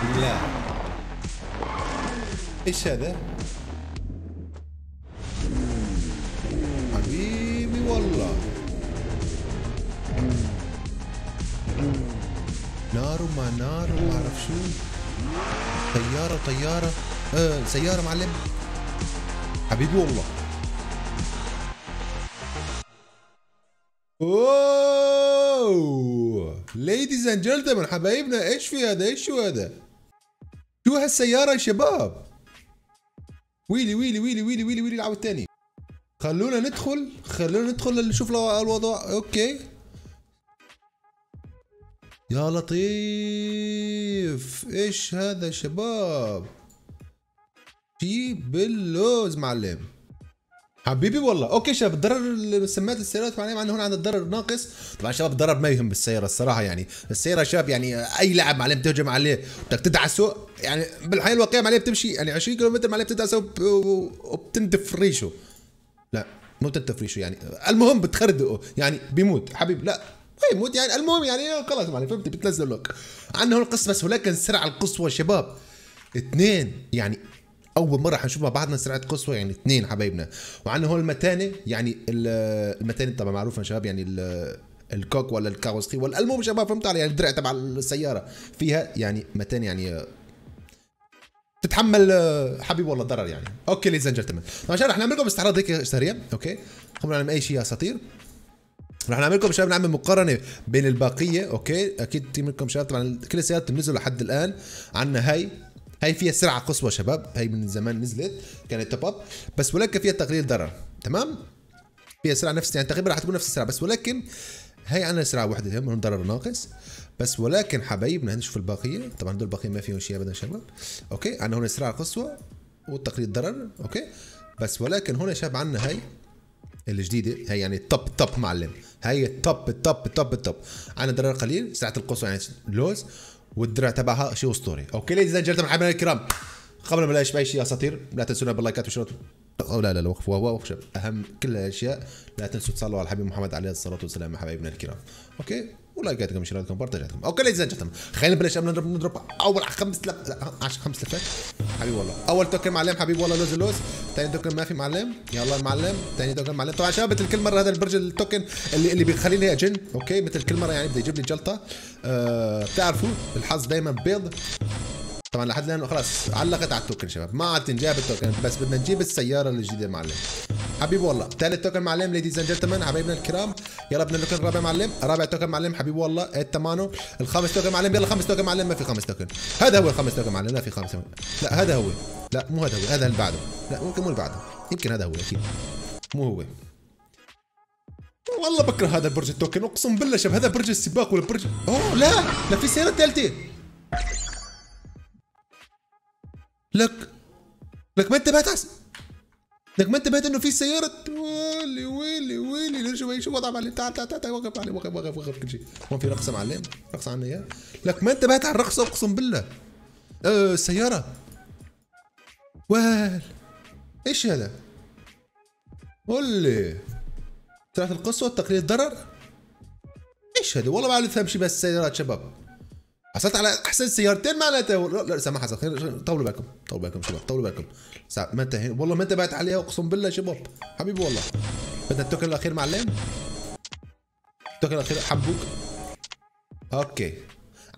لا إيش هذا؟ حبيبي والله. نار وما نار وما اعرف شو. طيارة طيارة. آه سيارة معلم. حبيبي والله. أوه! ladies and gentlemen حبايبنا إيش في هذا؟ إيش شو هذا؟ شو هالسيارة يا شباب. ويلي ويلي ويلي ويلي ويلي ويلي العب الثاني خلونا ندخل خلونا ندخل نشوف لو الوضع. okay. يا لطيف. إيش هذا شباب؟ شي باللوز معلم. حبيبي والله. okay شباب الضرر سميت السيارات معلم عندنا هون عندنا الضرر ناقص. طبعا شباب الضرر ما يهم بالسيارة الصراحة يعني. السيارة شباب يعني أي لاعب معلم تهجم عليه بدك تدعسه يعني بالحياة الواقعية معلم بتمشي يعني 20 كيلو متر معلم بتدعسه وب- وبتنتف ريشه. لا مو بتنتف ريشه يعني. المهم بتخردقه يعني بيموت. حبيب لا يموت يعني. المهم يعني خلاص معلم فهمت؟ بتنزل لك. عندنا هون القصة بس ولكن السرعه القصوى شباب. اثنين يعني أول مرة حنشوف مع بعضنا سرعه قصوى يعني اثنين حبايبنا. وعندنا هون المتانه يعني ال- المتانه طبعا معروفه يا شباب يعني ال- الكوك ولا الكاوسكي ولا المهم شباب فهمت علي؟ يعني الدرع تبع السيارة فيها يعني متانه يعني تتحمل حبيب والله ضرر يعني. okay ladies and gentlemen شباب رح نعمل لكم استعراض هيك سريع okay؟ ما نعمل أي شيء يا أساطير. رح نعمل لكم شباب نعمل مقارنة بين الباقية okay؟ أكيد في منكم شباب طبعا كل السيارات نزلوا لحد الآن. عندنا هاي. هاي فيها سرعة قصوى شباب هاي من زمان نزلت كانت top up بس ولكن فيها تقليل ضرر تمام؟ فيها سرعة نفس يعني تقريبا رح تكون نفس السرعة بس ولكن هاي عندنا سرعة واحدة هم ضرر ناقص. بس ولكن حبايبنا نشوف الباقية. طبعا دول الباقيين ما فيهم شيء ابدا شباب. okay؟ عندنا هون السرعه قصوى والتقليل ضرر okay؟ بس ولكن هون شباب عندنا هاي الجديدة هي يعني ال top top معلم. هي التوب التوب التوب التوب عندنا درع قليل سرعة القصوى يعني لوز والدرع تبعها شيء أسطوري. okay ladies and gentlemen حبايبنا الكرام قبل ما نبلش باي شيء أساطير. لا تنسونا باللايكات والشيرات. أو لا لا لا وقف وقف شباب. أهم كل الأشياء لا تنسوا تصلوا على الحبيب محمد عليه الصلاة والسلام حبايبنا الكرام. okay؟ ولايكاتكم شيراتكم بارتاجاتكم. okay ladies and خلينا نبلش نضرب نضرب أول خمس لف لا، عشر خمس لفات. حبيبي والله. أول token معلم حبيبي والله لوز اللوز ثاني token ما في معلم. يلا المعلم ثاني token معلم. طبعا شباب مثل كل مرة هذا البرج ال token اللي اللي بيخليني أجن. okay؟ مثل كل مرة يعني بده يجيب لي جلطة. آه بتعرفوا الحظ دائما بيض. طبعا لحد الآن خلاص علقت على ال token شباب. ما عاد تنجاب ال token بس بدنا نجيب السيارة الجديدة معلم. حبيبي والله. ثالث token معلم ladies and gentlemen حبايبنا الكرام. يلا بدنا ال token الرابع معلم. رابع token معلم حبيبي والله. التمانو الخامس token معلم. يلا خامس token معلم. ما في خامس token. هذا هو الخامس token معلم. لا في خامس لا هذا هو. لا مو هذا هو. هذا اللي بعده. لا ممكن مو اللي بعده. يمكن هذا هو أكيد. مو هو. والله بكره هذا البرج التوكن. أقسم بالله شباب هذا برج السباق ولا برج أوه لا لا في سيارة ثالثة. لك لك ما انتبهت. لك ما انتبهت انه في سيارة ويلي ويلي ويلي شو شو وضع معلم؟ تعال تعال تعال وقف معلم وقف وقف وقف كل شيء هون في رقصة معلم رقصة عنا اياه لك ما انتبهت على الرقصة اقسم بالله. أه السيارة ويل إيش هذا؟ قول لي. سرعة القصوى تقليل الضرر إيش هذا؟ والله ما افهم شيء بس السيارات شباب. حصلت على أحسن سيارتين معناتها لا خلينا طولوا بالكم طولوا بالكم شباب طولوا بالكم ما انتهي والله ما انتبهت عليها أقسم بالله شباب. حبيبي والله. بدنا التوكن الأخير معلم. التوكن الأخير حبوك. okay.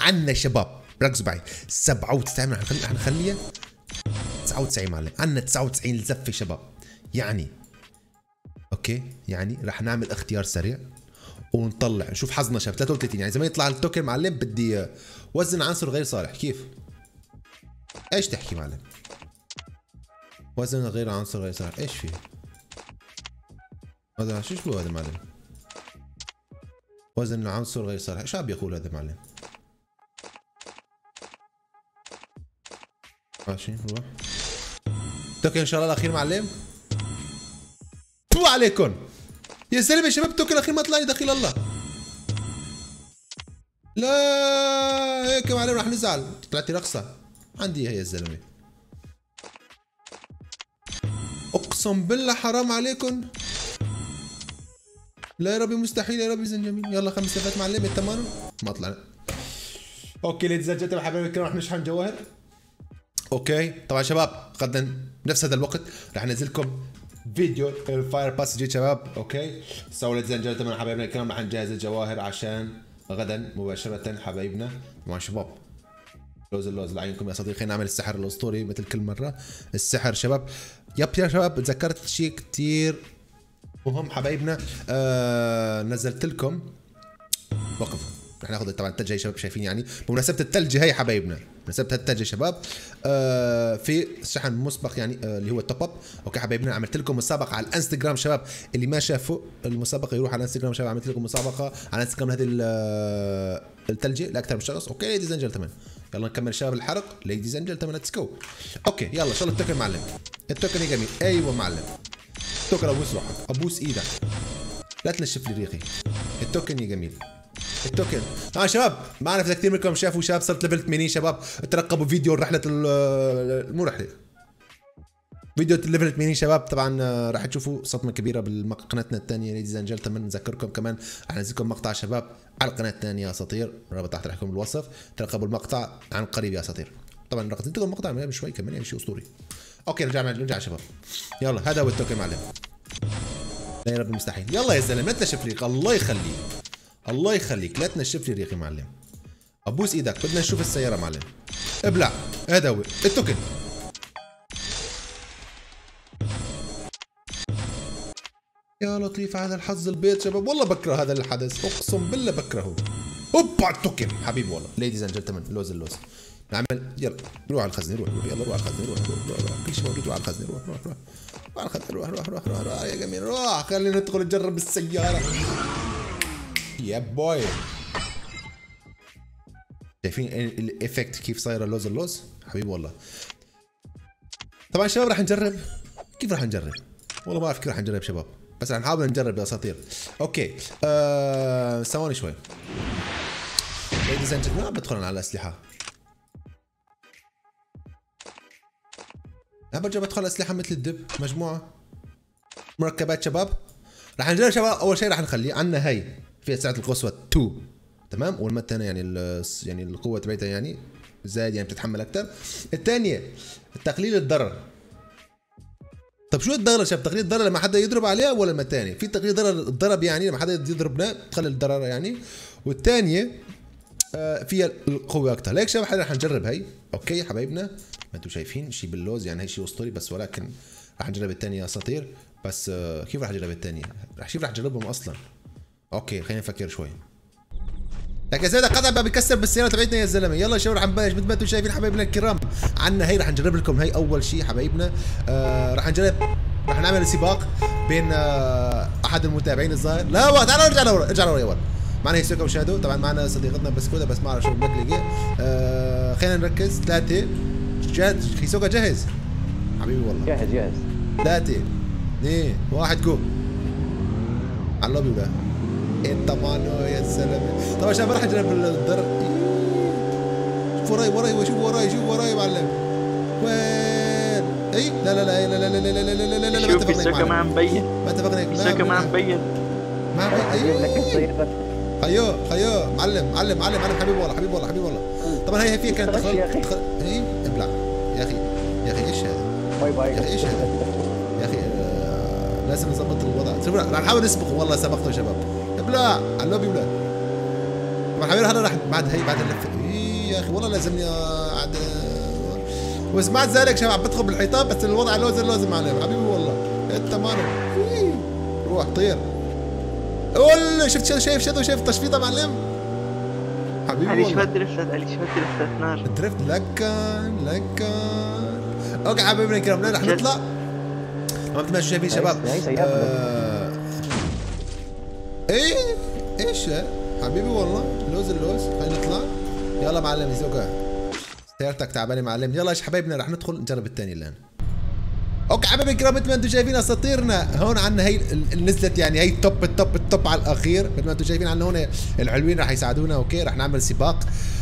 عنا شباب ركزوا معي. 97 رح نخلي- رح نخليها. 99 معلم. عنا 99 زفه شباب. يعني okay يعني رح نعمل اختيار سريع ونطلع. نشوف حظنا شباب 33 يعني زي ما يطلع ال token معلم بدي وزن عنصر غير صالح كيف؟ إيش تحكي معلم؟ وزن غير عنصر غير صالح إيش فيه؟ هذا شو شو هذا معلم؟ وزن عنصر غير صالح إيش عم يقول هذا معلم؟ ماشي روح توكن إن شاء الله الاخير معلم شو عليكم؟ يا زلمه شباب التوكن الاخير ما طلع لي دخيل الله لا هيك معلم رح نزعل. طلعت لي رقصة. عندي هي يا زلمة. أقسم بالله حرام عليكم لا يا ربي مستحيل يا ربي زين جميل. يلا خمس لفات معلم التمانو ما طلع. okay ladies and gentlemen حبايبي الكرام رح نشحن جواهر. okay طبعا شباب غدا نفس هذا الوقت. رح أنزل لكم فيديو ال fire pass جديد شباب. okay؟ so ladies and gentlemen حبايبنا الكرام رح نجهز الجواهر عشان غدا مباشرة حبايبنا. مع شباب. لوز اللوز لعينكم يا صديقي نعمل السحر الأسطوري مثل كل مرة. السحر شباب. yep يا شباب تذكرت شيء كتير مهم حبايبنا. آه نزلت لكم. وقف. رح ناخذ طبعا الثلج هي شباب شايفين يعني. بمناسبة الثلج هي حبايبنا. بمناسبة الثلج يا شباب آه في شحن مسبق يعني آه اللي هو ال top up okay حبايبنا عملت لكم مسابقة على الانستغرام شباب. اللي ما شافوا المسابقة يروح على الانستغرام شباب. عملت لكم مسابقة على الانستغرام هذه ال- الثلجه لأكثر من شخص. okay ladies and gentlemen يلا نكمل شباب الحرق. ladies and gentlemen let's go okay يلا ان شاء الله ال token معلم؟ ال token يا جميل. أيوه معلم. ال token أبوس روحك أبوس إيدك. لا تنشف لي ريقي. ال token يا جميل. ال token. آه شباب ما أعرف إذا كثير منكم شافوا شباب صرت level 80 شباب ترقبوا فيديو رحلة مو رحلة. فيديو level 80 شباب طبعا آه، راح تشوفوا صدمة كبيرة بقناتنا الثانية ladies and gentlemen نذكركم كمان راح ننزل لكم مقطع شباب على القناة الثانية يا اساطير رابط تحت لكم بالوصف ترقبوا المقطع عن قريب يا اساطير طبعا رقم لكم المقطع من شوي كمان يعني شيء أسطوري. أوكي نرجع نرجع شباب. يلا هذا هو التوكن معلم. لا يا رب مستحيل يلا يا زلمة لا تنشف ريق الله يخليك. الله يخليك. لا تنشف لي ريقي معلم. أبوس إيدك. بدنا نشوف السيارة معلم. ابلع. هذا هو التوكن يا لطيف هذا الحظ البيض شباب. والله بكره هذا الحدث. أقسم بالله بكرهه. هوبا ال token حبيبي والله. ladies and gentlemen لوز اللوز. نعمل. يلا. روح على الخزنه روح يلا روح على الخزنه روح روح روح. كل شيء موجود. روح على الخزنه روح روح روح. روح على الخزنه روح روح روح روح, روح. يا جميل روح. خلينا ندخل نجرب السيارة. يا بوي شايفين ال effect كيف صايره لوز اللوز؟ حبيبي والله. طبعا شباب راح نجرب. كيف راح نجرب؟ والله ما أعرف كيف راح نجرب شباب. بس راح نحاول نجرب يا أساطير. okay. آه ثواني شوي. ladies and ما بدخل على الأسلحة. أنا برجع بدخل أسلحة مثل الدب. مجموعة. مركبات شباب. راح نجرب شباب. أول شيء راح نخليه عندنا هي فيها سعه القصوى 2 تمام؟ والمتنه يعني يعني القوة تبعتها يعني زايد يعني بتتحمل أكثر الثانية تقليل الضرر. طب شو الضرر شباب؟ تقليل الضرر لما حدا يضرب عليها ولا المتانه في تقليل ضرر الضرب يعني لما حدا يضربنا تقلل الضرر يعني. والثانية آه، فيها القوة أكثر ليك شباب رح نجرب هي okay حبايبنا. ما أنتم شايفين شيء باللوز يعني هي شيء أسطوري بس ولكن رح نجرب الثانية أساطير. بس آه، كيف رح نجرب الثانية؟ رح كيف رح نجربهم أصلا. okay خلينا نفكر شوي. لكن زي قطع بقى بيكسر بالسيارة تبعتنا يا زلمة. يلا شباب رح نبلش مثل ما أنتم شايفين حبايبنا الكرام. عنا هي رح نجرب لكم هي أول شيء حبايبنا. آه رح نجرب رح نعمل سباق بين آه أحد المتابعين الظاهر. لا وا تعال ارجع لورا ارجع لورا يا ولد. معنا هيسوكا وشادو طبعا معنا صديقتنا بسكوته بس ما أعرف شو المقلقه آه خلينا نركز. ثلاثة. جاهز هيسوكا جاهز؟ حبيبي والله. جاهز جاهز. ثلاثة اثنين واحد جو. على اللوبي ولا انت مانو يا زلمه طبعا شباب راح اجرب الضرب شوف وراي وراي شوف وراي شوف وراي معلم وين اي لا لا لا لا لا لا لا لا لا لا لا لا ما اتفقنا السكة ما معلم. مبين ما اتفقنا لا، ما مبين ما أيوه السيارة خيو خيو معلم معلم معلم معلم حبيبي والله حبيبي والله حبيبي والله طبعا هي فيها كانت تخل. تخل اي ابلع يا أخي يا أخي إيش هذا باي باي يا أخي إيش هذا؟ يا أخي آه، لازم نظبط الوضع رح نحاول نسبقه والله سبقته يا شباب ابلع على اللوبي ابلع طبعا حبيبي هلا راح بعد هي بعد اللفة. إيه يا أخي والله لازمني قاعد وسمعت ذلك شباب عم بدخل بالحيطان بس الوضع لوز لازم عليه. حبيبي والله. أنت مانو إيه. روح طير. قول شفت شا- شايف شادو شايف التشفيطه معلم حبيبي علي والله. شو درفتات علي شو درفتات نار درفت لكن لكن. okay حبايبنا الكرام رح. نطلع. ما ما شايفين شباب. آه، إيه؟ إيش؟ حبيبي والله. لوز اللوز. خلينا نطلع. يلا معلم هيسوكا سيارتك تعبانة معلم. يلا إيش حبايبنا رح ندخل نجرب الثاني الآن. okay حبايبي الكرام مثل ما أنتم شايفين أساطيرنا هون عندنا هي نزلت يعني هي ال top ال top ال top على الأخير. مثل ما أنتم شايفين عندنا هون الحلوين رح يساعدونا. okay رح نعمل سباق.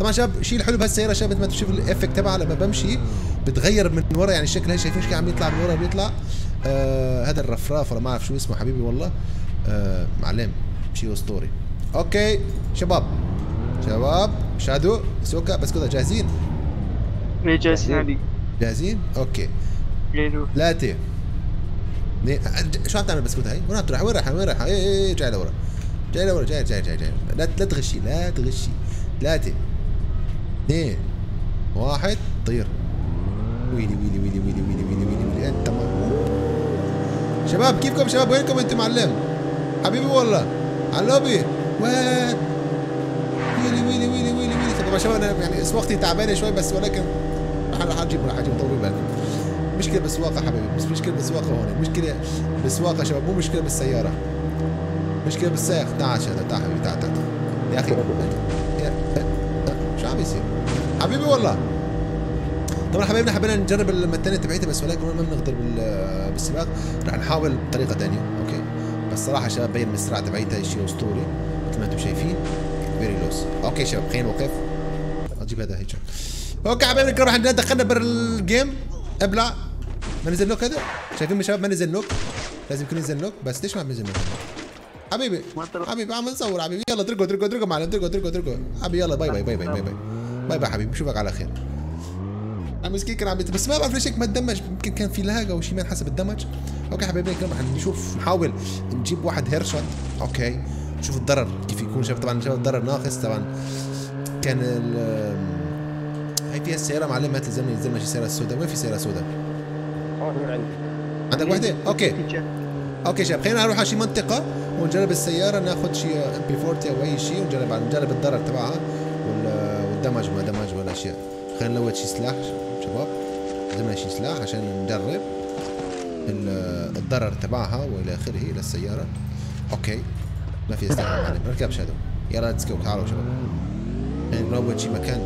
طبعا شباب الشيء الحلو بهالسيارة شباب مثل ما أنتم شايفين ال effect تبعها لما بمشي بتغير من ورا. يعني الشكل هي شايفين شكل عم يطلع من ورا بيطلع. آه هذا الرفراف ولا ما أعرف شو اسمه حبيبي والله. آه معلم. شيء أسطوري. okay شباب. شباب شادو سوكا بسكوتة جاهزين؟ ليه جالسين علي جاهزين؟ okay. ثلاثة شو عم تعمل بسكوتة هاي؟ وين عم تروح؟ وين رايحة؟ وين رايحة؟ إيه إيه إيه جاي لورا. جاي لورا جاي جاي جاي جاي. لا لا تغشي لا تغشي. ثلاثة اثنين واحد طير. ويلي ويلي ويلي ويلي ويلي ويلي ويلي ويلي. أنت شباب كيفكم شباب؟ وينكم انت معلم؟ حبيبي والله. على اللوبي وين؟ ويلي ويلي ويلي ويلي ويلي. طبعا شباب أنا يعني وقتي تعبانة شوي بس ولكن راح راح أجيب راح أجيب طولوا بالكم مشكله بالسواقه حبيبي بس مشكله بالسواقه هون. مشكله بالسواقه شباب مو مشكله بالسيارة. مشكله بالسائق تعال شهد تعال حبيبي تعال تعال يا أخي يا- شو عم يصير؟ حبيبي والله. طبعا حبايبنا حبينا نجرب المتانه تبعيتها بس ولكن ما بنقدر بال- بالسباق. رح نحاول بطريقة ثانية okay. بس صراحة شباب بين المسرعه تبعيتها شيء أسطوري مثل ما أنتم شايفين. very لوز okay شباب خلينا نوقف. أجيب هذا هيك. okay حبايبنا الكرام إحنا دخلنا بال game ابلع ما نزل knock هذا؟ شايفين يا شباب ما نزل knock؟ لازم يكون نزل knock بس ليش ما عم ينزل knock؟ حبيبي حبيبي عم نصور حبيبي. يلا اتركوا اتركوا اتركوا معنا اتركوا اتركوا اتركوا حبيبي يلا bye bye bye bye bye. bye bye حبيبي. بشوفك على خير. مسكين كان عم بس ما بعرف ليش هيك ما تدمج. يمكن كان في lag أو شيء ما حسب ال damage okay حبايبي الكرام رح نشوف. نحاول نجيب واحد headshot okay. نشوف الضرر كيف يكون. شايف طبعا شايف الضرر ناقص. طبعا كان ال هاي فيها السيارة معلم هات الزلمة الزلمة شي سيارة سوداء. وين في سيارة سوداء؟ عندك وحدة؟ okay. okay شباب خلينا نروح على شي منطقة ونجرب السيارة. ناخذ شي MP 40 أو أي شيء ونجرب نجرب الضرر تبعها وال- وال damage ما دمج ولا شيء. خلينا نلوت شي سلاح. شباب لازمنا شي سلاح عشان نجرب ال- الضرر تبعها والى آخره للسيارة okay. ما في سلاح معلم اركب شادو. يلا let's go تعالوا شباب. خلينا نلوت شي مكان.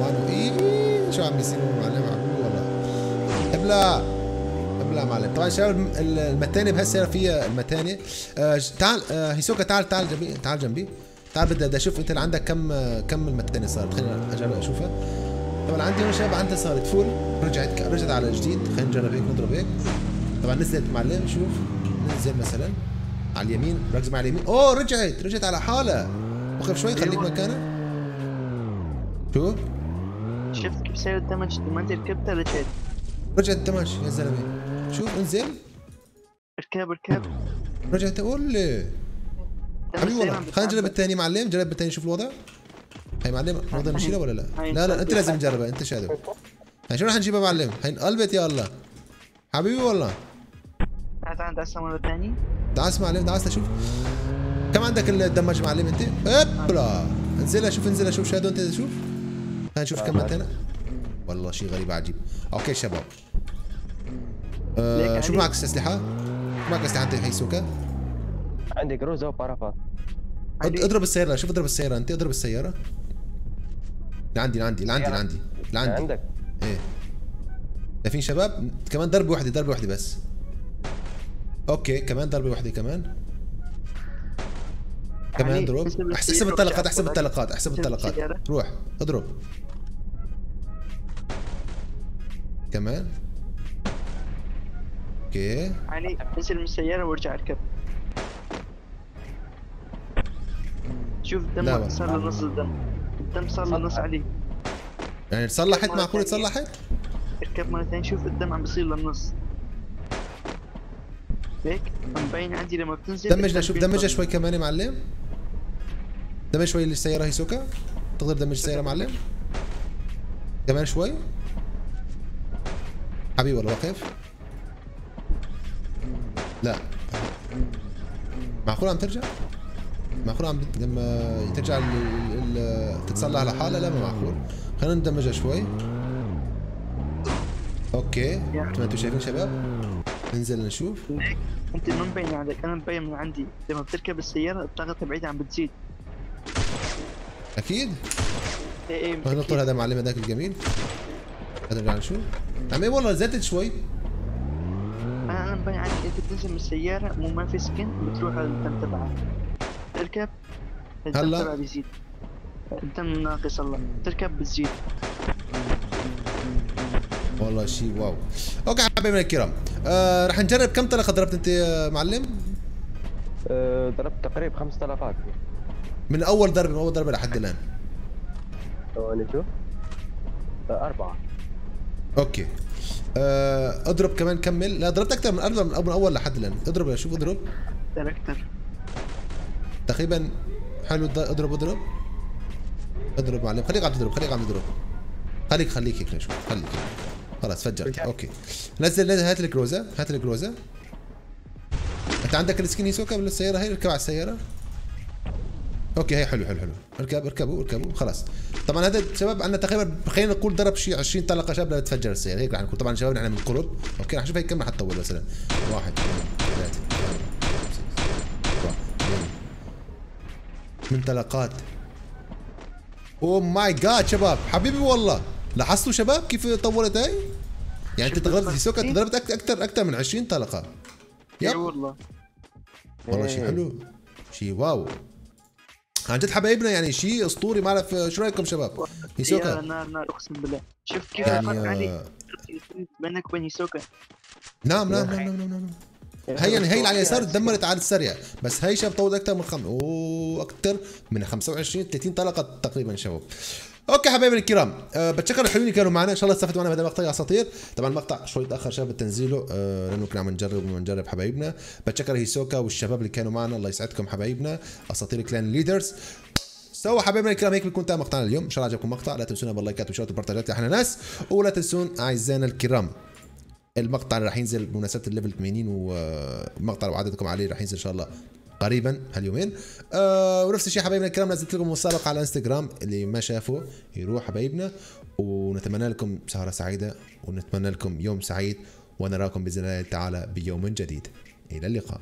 مانو إيه شو عم بيصير؟ معلم عم والله. ابلع ابلع معلم. طبعا شباب الم- ال- المتانة بهالسيارة فيها المتانة. آه تعال آه هيسوكا تعال تعال جنبي. تعال جنبي. تعال بدي بدي أشوف انت اللي عندك كم كم المتانه صارت؟ خلينا أجرب أشوفها. طبعا عندي هون شباب عندها صارت full رجعت رجعت على جديد. خلينا نجرب هيك نضرب هيك. طبعا نزلت معلم شوف ننزل مثلا على اليمين ركز مع اليمين. أوه رجعت رجعت على حالها. وقف شوي خليك مكانها شوف شفت كيف سير الدمج؟ لما انت ركبتها رجعت رجعت الدمج يا زلمة. شوف انزل. اركب اركب رجعت قول لي. حبيبي والله. خلينا نجرب. الثاني معلم. جرب الثاني شوف الوضع. هي معلم الوضع نشيلها ولا لا؟ هاي لا لا انت. لازم تجربها. انت شادو. هاي شو رح نجيبها معلم؟ هي انقلبت يا الله. حبيبي والله. تعال تعال دعسها مرة ثانية دعس معلم دعس شوف. كم عندك الدمج معلم انت؟ ابلا انزلها شوف انزلها شوف. شادو انت شوف. هاي نشوف كم انت هنا والله شيء غريب عجيب. أوكي شباب. آه شو. معك أسلحة؟ معك أسلحة أنت حيسوكا؟ عندي جروزا وبارافار اضرب السيارة شوف اضرب السيارة. أنت اضرب السيارة. لعندي لعندي لعندي لعندي لعندي عندك. إيه. دافين شباب كمان ضربة واحدة ضربة واحدة بس. أوكي كمان ضربة واحدة كمان. كمان اضرب. احسب الطلقات أحسب الطلقات. أحسب الطلقات. روح اضرب. كمان. أوكي. علي انزل من السيارة وارجع اركب شوف. الدم صار له نص الدم. الدم صار له نص علي يعني تصلحت ثانية. تصلحت اركب مرة ثانية شوف الدم عم بيصير للنص هيك؟ عم بين عندي لما بتنزل دمجنا شوف. دمجها شوي كمان يا معلم. دمج شوي السيارة هيسوكا تقدر تدمج السيارة معلم. كمان شوي. حبيبي والله واقف. لا. معقول عم ترجع؟ معقول عم لما ترجع. تتصلح لحالها لا ما معقول خلينا ندمجها شوي. أوكي. مثل ما أنتم شايفين شباب ننزل نشوف. انت ما مبين عندك أنا مبين من عندي. لما بتركب السيارة الطاقة تبعيتها عم بتزيد. أكيد؟ إيه إيه نطول هذا معلم هذاك الجميل. هذا نرجع نشوف. عم إيه والله زادت شوي. أنا أنا مبين عندي. إنت بتنزل من السيارة مو ما في سكن بتروح على تبعك تركب الدم هلا؟ تبعها بيزيد الدم ناقص الله. تركب بتزيد والله شيء واو. أوكي حبايبنا الكرام. آه رح نجرب. كم طلقة ضربت أنت يا معلم؟ أه ضربت تقريبا خمس طلقات. من أول ضربه من أول ضربة لحد الآن. ثواني شوف آه، أربعة. أوكي. آه أضرب كمان كمل لا ضربت أكثر من اضرب من أول لحد الآن. اضرب يا شوف اضرب. أكثر تقريبا حلو اضرب اضرب. اضرب معلم. خليك عم تضرب خليك عم تضرب. خليك خليك هيك شوي خليك خلاص فجرت أوكي. نزل نزل. هات الكروزه هات الكروزه أنت عندك السكين هيسوكا بالسياره هي؟ اركب على السيارة. أوكي هي حلو حلو حلو. اركب اركبوا اركبوا خلاص. طبعا هذا شباب عندنا تقريبا خلينا نقول ضرب شيء 20 طلقة شباب لتفجر السيارة. هيك رح نقول. طبعا شباب نحن من قرب. أوكي رح نشوف هيك كم رح تطول مثلا. واحد من طلقات oh my god شباب. حبيبي والله. لاحظتوا شباب كيف طولت هاي؟ يعني أنت شفت ضربت الفرق هيسوكا كيف؟ ضربت أك- أكثر أكثر من 20 طلقه يب. والله. والله شيء إيه. حلو. شيء واو. عن جد حبايبنا يعني شيء أسطوري ما أعرف شو رأيكم شباب؟ يا هيسوكا؟ نار نار أقسم بالله. شفت كيف يعني الفرق علي. آه، بينك وبين هيسوكا. نعم نعم نعم نعم نعم, نعم. هي هي اللي على اليسار تدمرت على السريع. بس هي شباب طولت أكثر من خم أوه أكثر من 25 30 طلقة تقريبا شباب. أوكي حبايبي الكرام. أه بتشكر الحلوين اللي كانوا معنا. إن شاء الله استفدتوا معنا بهذا المقطع يا أساطير. طبعا المقطع شوي تأخر شباب بتنزيله أه لأنه كنا عم نجرب ونجرب حبايبنا. بتشكر هيسوكا والشباب اللي كانوا معنا. الله يسعدكم حبايبنا. أساطير كلان ليدرز so حبايبنا الكرام هيك بيكون انتهى مقطعنا اليوم. إن شاء الله عجبكم المقطع لا تنسونا باللايكات والشيرات والبارتاجات إحنا ناس. ولا تنسون أعزائنا الكرام. المقطع اللي راح ينزل بمناسبة ال level 80 والمقطع الموعدكم عليه راح ينزل إن شاء الله قريبا هاليومين. آه ونفس الشيء حبايبنا الكرام نزلت لكم مسابقه على إنستغرام. اللي ما شافه يروح حبايبنا. ونتمنى لكم سهرة سعيدة ونتمنى لكم يوم سعيد ونراكم بإذن الله تعالى بيوم جديد. إلى اللقاء.